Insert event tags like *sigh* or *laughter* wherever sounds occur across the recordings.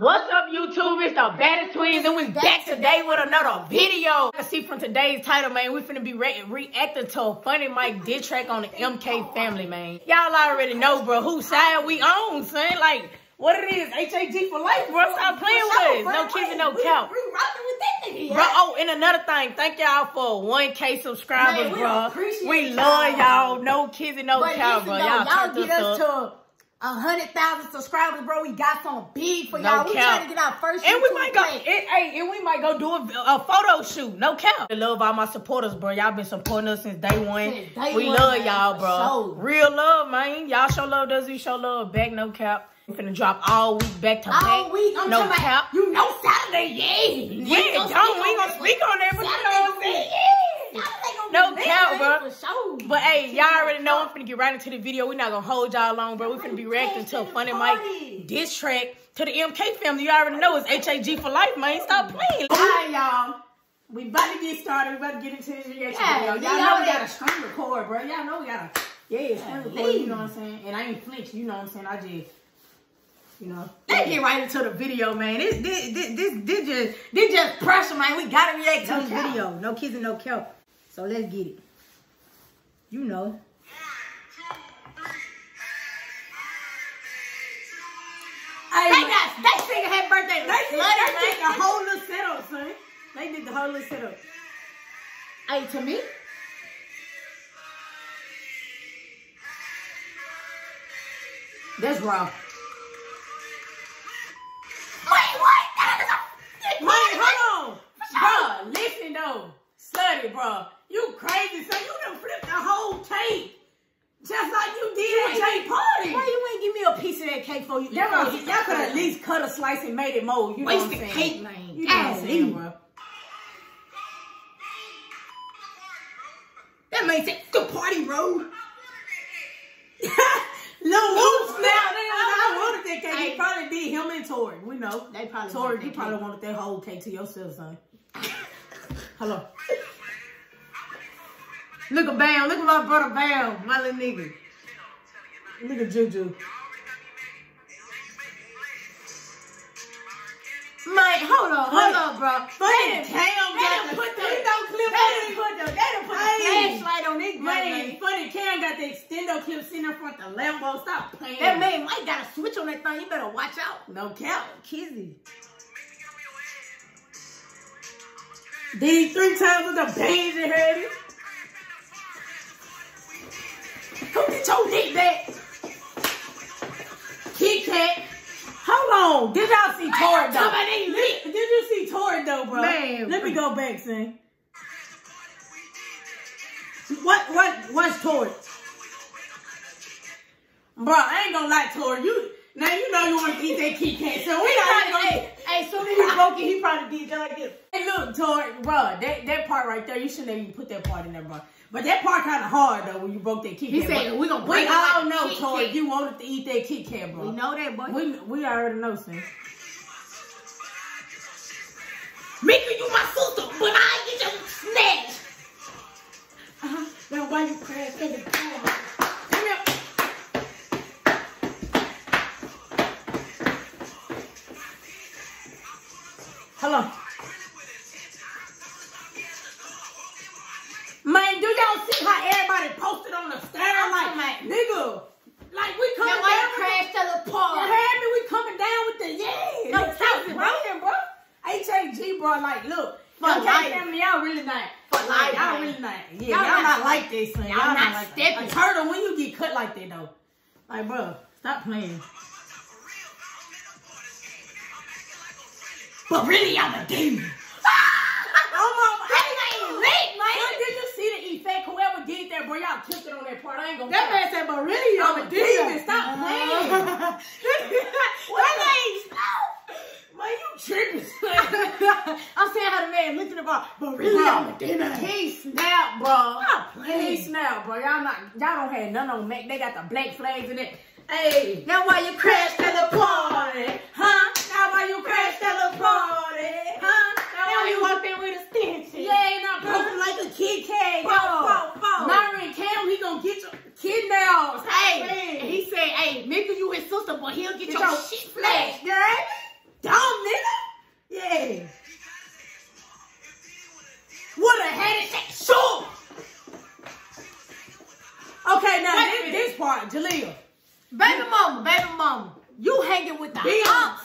What's up, YouTube? It's the baddest twins, and we back today with another video. I see from today's title, man, we finna be re reacting to a FunnyMike diss track on the MK family, man. Y'all already know, bro, whose side we on, son. Like, what it is, HAG for life, bro. Stop playing with us. No kids and no count. We rocking with that nigga, Bro, oh, and another thing, thank y'all for 1K subscribers, Man, we bro. We love y'all. No kids and no But count, listen, bro. Y'all, turned get us us up. To a hundred thousand subscribers, bro. We got some big for No y'all. We trying to get our first. And we might go, it, hey, and we might go do a, a photo shoot. No cap. I love all my supporters, bro. Y'all been supporting us since day one. Since day we one, love y'all, bro. sure. Real love, man. Y'all show love does we show love back. No cap. We finna drop all week back to All back. week, I'm no talking cap. about, you know Saturday, yeah. Yeah, don't. We ain't gonna speak on that, but you know what I'm saying? No cap, bro. Sure. But hey, y'all already know I'm finna get right into the video. We're not gonna hold y'all long, bro. We finna be reacting to a FunnyMike diss track to the MK family. You already know it's HAG for life, man. Stop playing. All right, y'all. We about to get started. We about to get into this reaction Yeah, video. Y'all know we got a screen record, bro. Y'all know we got a yeah, screen record. You know what I'm saying? And I ain't flinch. You know what I'm saying? I just, you know. Let's get right into the video, man. This, this, this, this, this just, this just pressure, man. We gotta react to No this cap. video. No kids and no kelp. So let's get it. You know. Hey, They got, they singing happy birthday. they did, Slutty, they did the whole little setup, son. They did the whole little setup. Hey, to me, That's raw. wait, what? That is a- Wait, *laughs* hold on. Bro, listen though. Study, bro. You crazy, son. You done flipped the whole cake. Just like you did you at Jay Party. Why you ain't give me a piece of that cake for you? Y'all you y'all could at least cut a slice and made it more. You know what I'm saying? cake, man. You know what I'm saying, bro? That man said, the party, bro. No, Luke now. I wanted that cake. Hey. He probably did him and Tori. We know. They probably Tori, you probably wanted that whole cake to yourself, son. *laughs* Hello. Look at Bam. Look at my brother Bam. My little nigga. Look at Juju. Man, hold on, hold on, bro. Funny They Cam they got done put the, they done clip they on done put the, they done put the flashlight on this Man, funny Cam got the extendo clip sitting in front of the Lambo. Stop playing. That man might got a switch on that thing. You better watch out. No cap. Kizzy. He three times with the bands and heard Come get your dick back. Kit Kat. Hold on. Did y'all see Tori though? Somebody lit. Did you see Tori though, bro? Man. Let me go back, son. What what what's Tori? Bro, I ain't gonna lie, Tori. You now you know you want to eat that Kit Kat, so we not gonna. hey, hey, soon as he broke it, he probably did just like this. Hey, look, Tori, bro, that, that part right there, you shouldn't even put that part in there, bro. But that part kind of hard though when you broke that Kit Kat. He said, "We gonna break it all know, Tori, you wanted to eat that Kit Kat, bro. We know that, boy. We we already know, son. Mika, you my sister, but I get your snatch. Uh-huh. Now why you crash in the car? Come here. Hello. Posted on the stand? Like, Somebody- nigga, like we coming down you with crash to the the, you heard me? We coming down with the yeah. No Let's it bro. bro. HAG, bro, like, look. For y'all life. family, y'all really not. For life, Y'all really not. Yeah, Y'all not- not, like this, son. y'all not like that. stepping. Like, Turtle, when you get cut like that, though. Like, bro, stop playing. But really, I'm a demon. *laughs* Oh, That nigga ain't lit, man. Bro, did you see the effect? Whoever did that, bro, y'all killed it on that part. I ain't gonna That man said, but really, I'm I'm a a demon. demon. Stop uh-huh. playing. *laughs* What ain't slow? Man, you tripping. *laughs* I'm saying how the man looked at the bar, but really, I'm a demon. He snapped, bro. Stop playing. He snapped, bro. Y'all not, y'all don't have none on Mac. They got the black flags in it. Hey, Now why you crash to the party? huh? Now why you crash to the party? Huh? Now Now why you you walked in he can. Bow, bow, Cam, he gonna get your kidnapped. Hey, he said, hey, nigga, you his sister, but he'll get, get your, your shit flashed. Yeah, dumb nigga. Yeah. What a headache. it sure. Okay, now this, this, part, Jaleel. Baby you, mama, baby mama, you hanging with the aunts.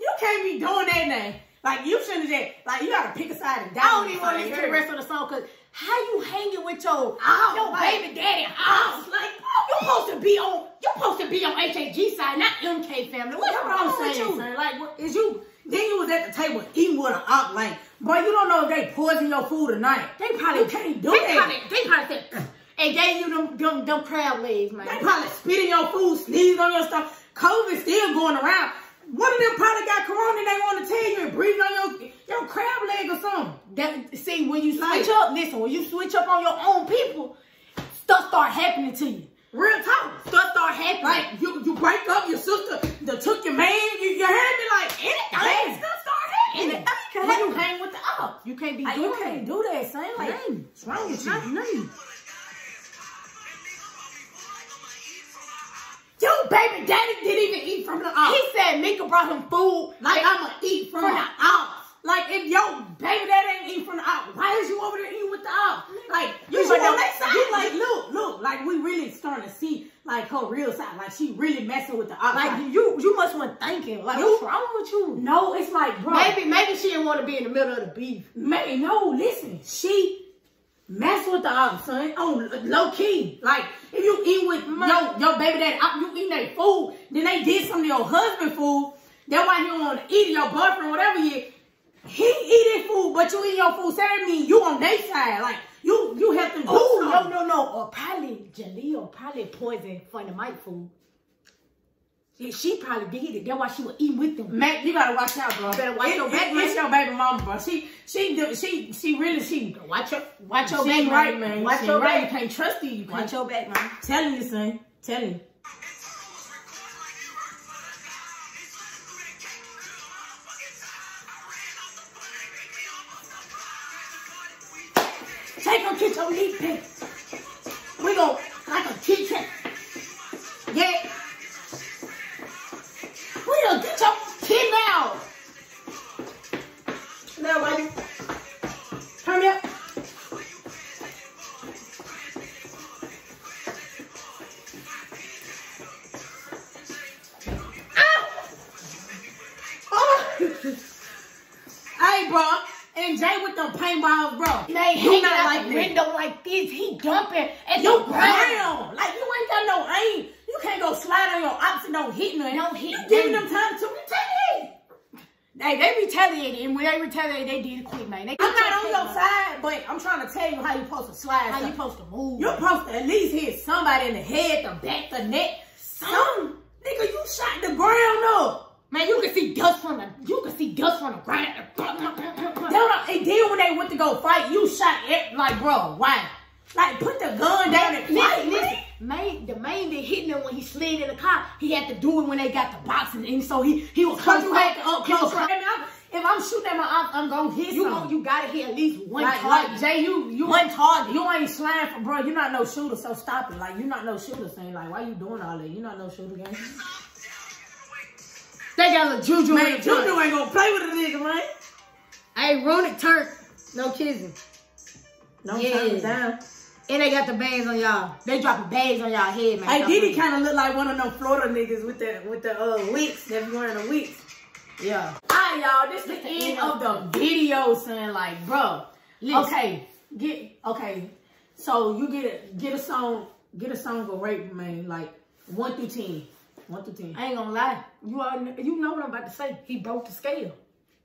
You can't be doing that now. Like you shouldn't just like you gotta pick a side and die. I don't even want to hear the rest of the song because how you hanging with your, Oh, your oh. like- baby daddy was like, You supposed to be on you supposed to be on HAG side, not MK family. What's That's wrong with you? son. Like, what, is you? Then you was at the table eating with an op, like, boy, you don't know if they poison your food or not. They probably You can't do they that. Probably, they probably said *clears throat* and gave you them them, them crab legs, man. They probably spit in your food, sneeze on your stuff. COVID still going around. One of them probably got corona and they want to tell you and breathe on your your crab leg or something. That, see, when you Like- switch up, listen, when you switch up on your own people, stuff start happening to you. Real talk. Stuff start happening. Like you, you break up your sister, the took your man. You, you heard me? Like anything, stuff start happening. Anything can when you happen. hang with the up. you can't be like, doing you can't do that, son. Like, what's wrong with you? Baby daddy didn't even eat from the op. He said Mika brought him food. Like I'ma eat from, From the. Like if your baby daddy ain't eat from the op, why is you over there eating with the op? Like you should know- on that side. You like look, look, like we really starting to see like her real side. Like she really messing with the op. Like Like, you, you must want thinking. Like You- what's wrong with you? no, it's like bro. Maybe, maybe she didn't want to be in the middle of the beef. May, no, listen, she mess with the op, son, oh, on low key. Like, if you eat with your, your baby daddy, you eating their food, then they did some of your husband food, that's why he don't want to eat your boyfriend, whatever you, he eat his food, but you eat your food, so that mean you on their side. Like, you, you have to do Oh no, something. no, no. Or probably Jaleel probably poisoned FunnyMike food. She, she probably did it. That's why she was eating with them. Mac, you gotta watch out, bro. Better watch It- your it- back, It's your baby mama, bro. She, she, do, she, she really, she, Watch your, watch your she back, right, man. Watch She your right. You can't trust you. You can't Watch your back, man. Telling you, son. Telling you. Take to your lead pick. Hey, bro. And Jay with the paintballs, bro. They You hanging not out like the window like this. He dumping at You ground. brown. Like, you ain't got no aim. You can't go slide on your ops and don't hit nothing. Don't hit You giving them time to retaliate. Hey, they retaliated, and when they retaliated, they did it quick, man. They I'm not on your side, but I'm trying to tell you how you supposed to slide. How you supposed to move? You're supposed to at least hit somebody in the head, the back, the neck. Some nigga, you shot the ground up. Man, you can see dust from the you can see dust from the ground. And then when they went to go fight, you shot it like, bro, why? Like, put the gun down and fight, Listen, listen. Main, the main that hitting him when he slid in the car, he had to do it when they got the boxing, and so he he was close you up. had to up close. close. I mean, I'm- if I'm shooting at my op, I'm gonna hit You something. gon- you gotta hit at least one like, target. like Jay, you you One target. You ain't slime for bro. You're not no shooter, so stop it. Like you not no shooter, saying like why you doing all that? You not no shooter, gang. *laughs* they got a juju in Man, the joint. Juju ain't gonna play with a nigga, man. Hey, Runic turned. No kissing. Don't Yeah. turn it down. And they got the bags on y'all. They dropping bags on y'all head, man. Hey, Diddy kind of look like one of them Florida niggas with the with the uh wicks that be wearing the wicks. Yeah. Alright, y'all. This is the end of the video, son. Like, bro. Listen. Okay, get okay. So you get a get a song, get a song for rape, man. Like one through ten. One through ten. I ain't gonna lie. You all, you know what I'm about to say. He broke the scale.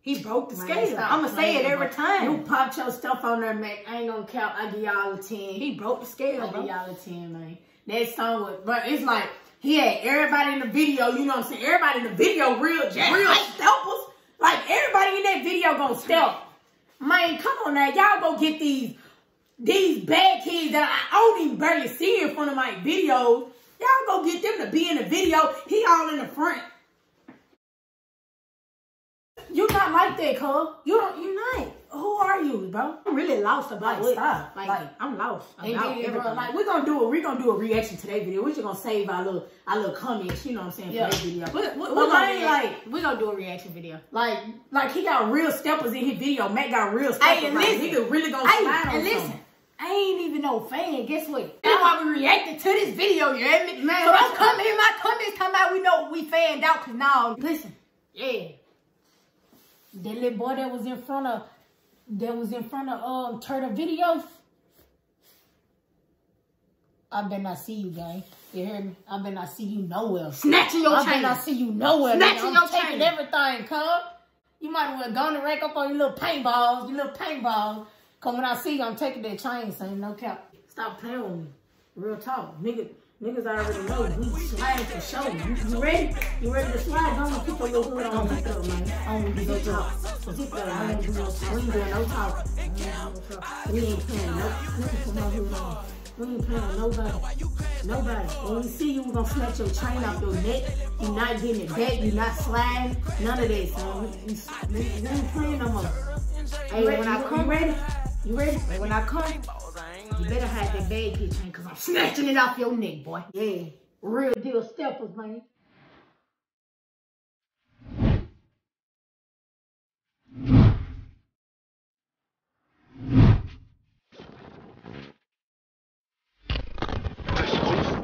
He broke the scale. I'm gonna say it every time. You popped your stuff on there, man. I ain't gonna count. I give y'all a ten. he broke the scale, I give y'all a 10, man. That song was, but it's like, he had everybody in the video, you know what I'm saying? Everybody in the video, real, real stealthers. Like, everybody in that video gonna stealth. Man, come on now. Y'all go get these, these bad kids that I, I don't even barely see in front of my videos. Y'all go get them to be in the video. He all in the front. You not like that, cuz. You don't, you not. Who are you? bro. I'm really lost about Like, stop. Like, Like, I'm lost then, everything. like we're gonna do a we're gonna do a reaction to that video. We're just gonna save our little our little comments, you know what I'm saying, Yeah. for that video. What- but what gonna be- like we're gonna do a reaction video. like like he got real steppers in his video. Matt got real steppers. Hey, and like, listen. nigga really gonna Hey, slide on and listen, something. I ain't even no fan. Guess what? That's why we reacted to this video, you hear me? Man, so don't come in my comments talking about we know we fanned out, cause now, listen, Yeah. That little boy that was in front of that was in front of um Turtle videos. I better not see you, gang. You hear me? I better not see you nowhere. snatching your chain. I better not see you nowhere. Snatching your taking chain. everything, come. You might as well go and rack up on your little paintballs, your little paintballs. Cause when I see you, I'm taking that chain, saying no cap. Stop playing with me. Real talk. Nigga, niggas already know we sliding for show. You, you ready? You ready to slide? Don't put your hood on. Zip up, man. I don't do no talk. Up, I don't do no talk. We ain't doing no talk. We ain't playing no. We ain't put my hood on. We ain't playing nobody. Nobody. When we see you, we gonna snatch your chain off your neck. You not getting it back. You not sliding. None of that, son. We, we, we ain't playing no more. Hey, when I come, ready? You ready? Hey, when I come, you better hide that bag chain, cause I'm snatching it off your neck, boy. Yeah. Real deal steppers, man.